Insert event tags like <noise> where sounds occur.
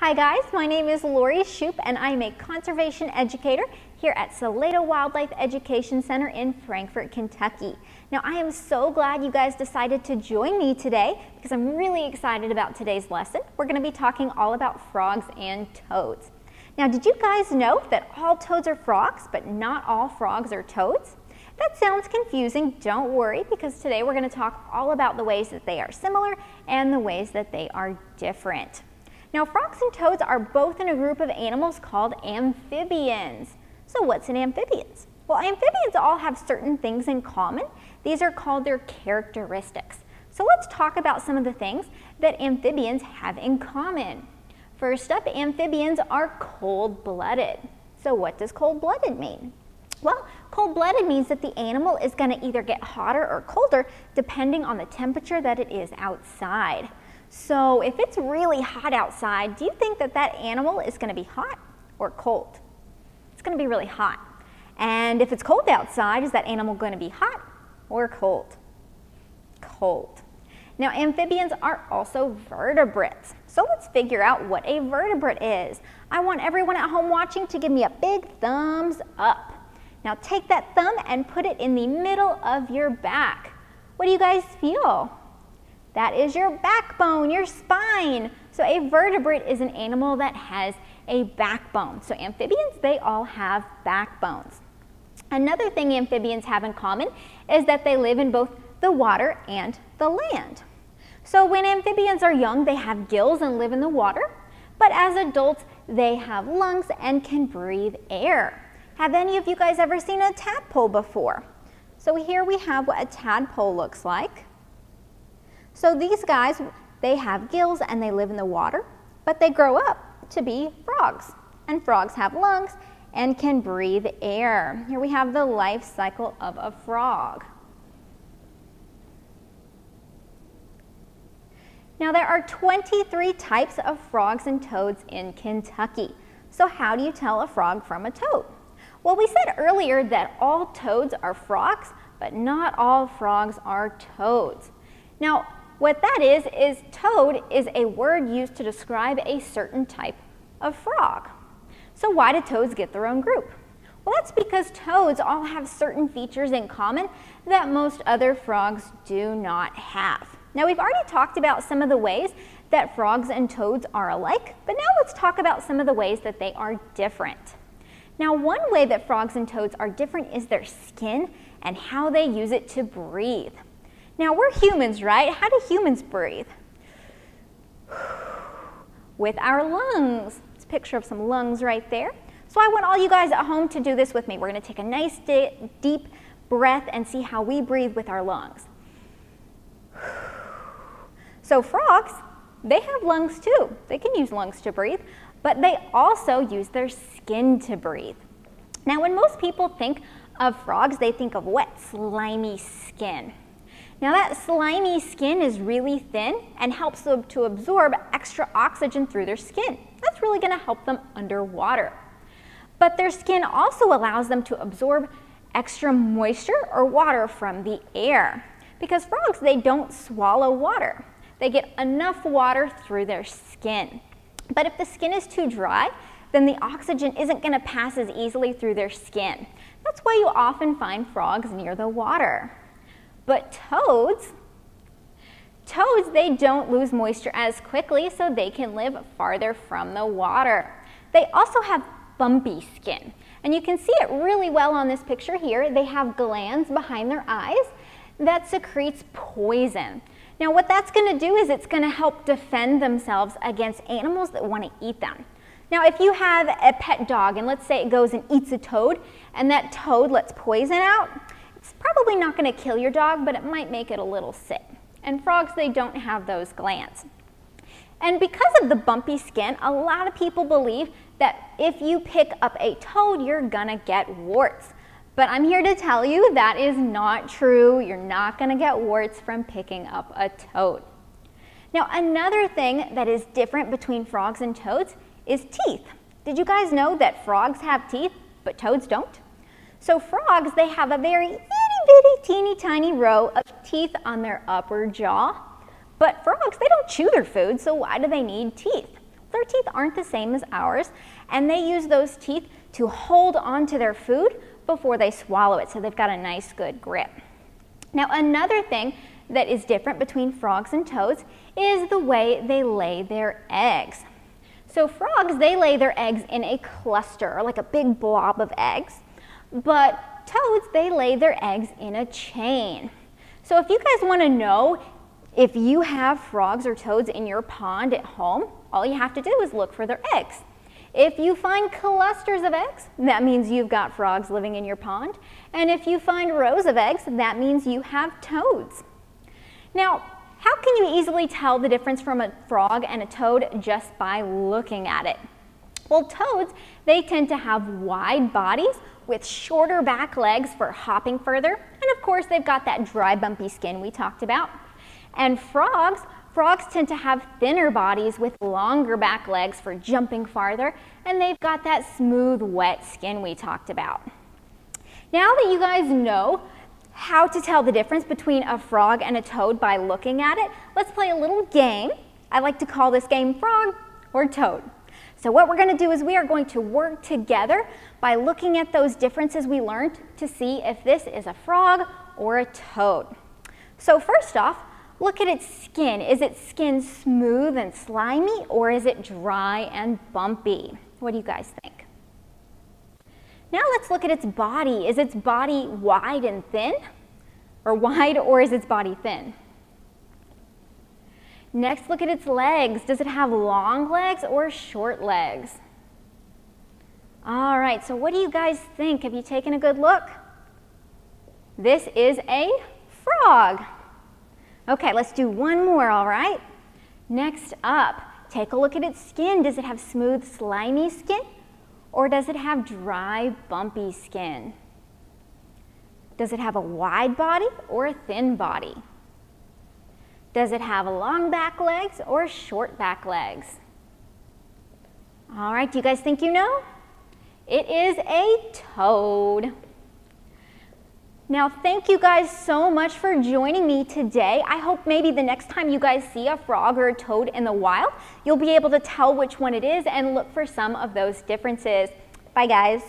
Hi guys, my name is Lori Shoup and I'm a conservation educator here at Salato Wildlife Education Center in Frankfort, Kentucky. Now I am so glad you guys decided to join me today because I'm really excited about today's lesson. We're going to be talking all about frogs and toads. Now did you guys know that all toads are frogs but not all frogs are toads? That sounds confusing, don't worry because today we're going to talk all about the ways that they are similar and the ways that they are different. Now frogs and toads are both in a group of animals called amphibians. So what's an amphibians? Well, amphibians all have certain things in common. These are called their characteristics. So let's talk about some of the things that amphibians have in common. First up, amphibians are cold-blooded. So what does cold-blooded mean? Well, cold-blooded means that the animal is going to either get hotter or colder depending on the temperature that it is outside. So if it's really hot outside, do you think that that animal is going to be hot or cold? It's going to be really hot. And if it's cold outside, is that animal going to be hot or cold? Cold. Now amphibians are also vertebrates. So let's figure out what a vertebrate is. I want everyone at home watching to give me a big thumbs up. Now take that thumb and put it in the middle of your back. What do you guys feel? That is your backbone, your spine. So a vertebrate is an animal that has a backbone. So amphibians, they all have backbones. Another thing amphibians have in common is that they live in both the water and the land. So when amphibians are young, they have gills and live in the water, but as adults, they have lungs and can breathe air. Have any of you guys ever seen a tadpole before? So here we have what a tadpole looks like. So these guys, they have gills and they live in the water, but they grow up to be frogs. And frogs have lungs and can breathe air. Here we have the life cycle of a frog. Now there are 23 types of frogs and toads in Kentucky. So how do you tell a frog from a toad? Well, we said earlier that all toads are frogs, but not all frogs are toads. Now, what that is, is toad is a word used to describe a certain type of frog. So why do toads get their own group? Well, that's because toads all have certain features in common that most other frogs do not have. Now, we've already talked about some of the ways that frogs and toads are alike, but now let's talk about some of the ways that they are different. Now, one way that frogs and toads are different is their skin and how they use it to breathe. Now, we're humans, right? How do humans breathe? <sighs> With our lungs. It's a picture of some lungs right there. So I want all you guys at home to do this with me. We're going to take a nice deep breath and see how we breathe with our lungs. <sighs> So frogs, they have lungs too. They can use lungs to breathe, but they also use their skin to breathe. Now, when most people think of frogs, they think of wet, slimy skin. Now that slimy skin is really thin and helps them to absorb extra oxygen through their skin. That's really gonna help them underwater. But their skin also allows them to absorb extra moisture or water from the air. Because frogs, they don't swallow water. They get enough water through their skin. But if the skin is too dry, then the oxygen isn't gonna pass as easily through their skin. That's why you often find frogs near the water. But toads, toads, they don't lose moisture as quickly, so they can live farther from the water. They also have bumpy skin. And you can see it really well on this picture here. They have glands behind their eyes that secretes poison. Now what that's gonna do is it's gonna help defend themselves against animals that wanna eat them. Now if you have a pet dog and let's say it goes and eats a toad and that toad lets poison out, it's probably not going to kill your dog, but it might make it a little sick. And frogs, they don't have those glands. And because of the bumpy skin, a lot of people believe that if you pick up a toad, you're gonna get warts. But I'm here to tell you that is not true. You're not gonna get warts from picking up a toad. Now, another thing that is different between frogs and toads is teeth. Did you guys know that frogs have teeth, but toads don't? So frogs, they have a very itty bitty teeny tiny row of teeth on their upper jaw. But frogs, they don't chew their food, so why do they need teeth? Their teeth aren't the same as ours, and they use those teeth to hold onto their food before they swallow it, so they've got a nice good grip. Now another thing that is different between frogs and toads is the way they lay their eggs. So frogs, they lay their eggs in a cluster, like a big blob of eggs, but toads, they lay their eggs in a chain. So if you guys wanna know if you have frogs or toads in your pond at home, all you have to do is look for their eggs. If you find clusters of eggs, that means you've got frogs living in your pond. And if you find rows of eggs, that means you have toads. Now, how can you easily tell the difference from a frog and a toad just by looking at it? Well, toads, they tend to have wide bodies with shorter back legs for hopping further. And of course, they've got that dry, bumpy skin we talked about. And frogs, frogs tend to have thinner bodies with longer back legs for jumping farther. And they've got that smooth, wet skin we talked about. Now that you guys know how to tell the difference between a frog and a toad by looking at it, let's play a little game. I like to call this game frog or toad. So what we're going to do is we are going to work together by looking at those differences we learned to see if this is a frog or a toad. So first off, look at its skin. Is its skin smooth and slimy or is it dry and bumpy? What do you guys think? Now let's look at its body. Is its body wide and thin? Or wide or is its body thin? Next, look at its legs. Does it have long legs or short legs? All right, so what do you guys think? Have you taken a good look? This is a frog. Okay, let's do one more, all right? Next up, take a look at its skin. Does it have smooth, slimy skin? Or does it have dry, bumpy skin? Does it have a wide body or a thin body? Does it have long back legs or short back legs? All right, do you guys think you know? It is a toad. Now, thank you guys so much for joining me today. I hope maybe the next time you guys see a frog or a toad in the wild, you'll be able to tell which one it is and look for some of those differences. Bye, guys.